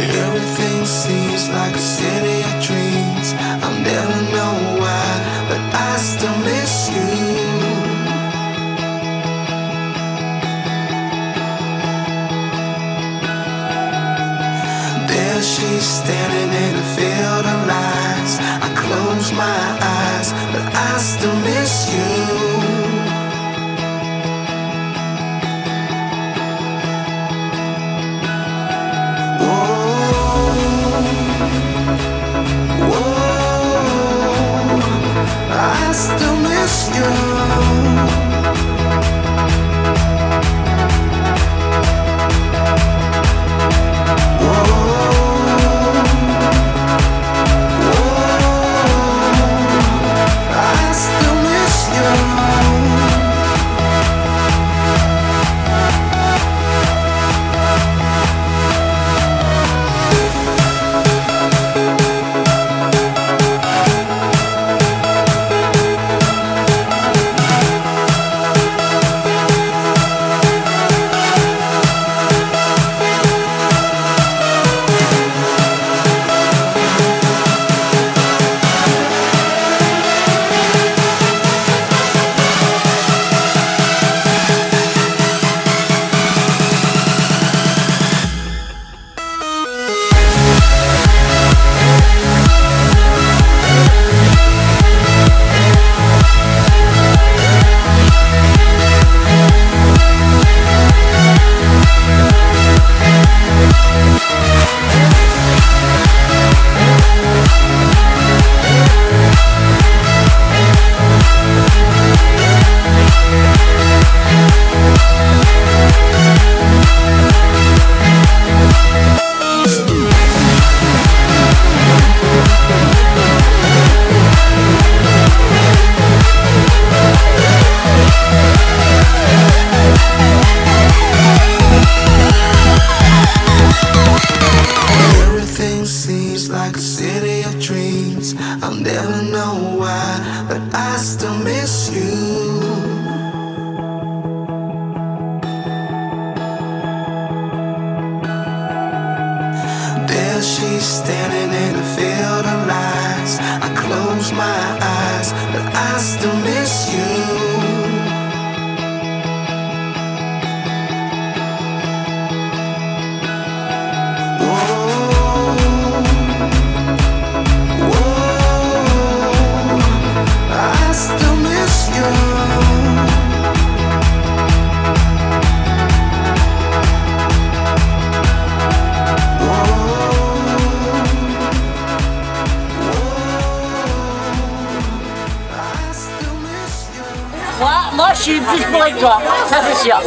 Everything seems like a city of dreams. I'll never know why, but I still miss you. There she's standing in a field of lies. I close my eyes, but I still miss you. Like a city of dreams. I'll never know why, but I still miss you. There she's standing in a field of lies. I close my eyes, but I still miss suis plus pour toi. Ça, c'est sûr.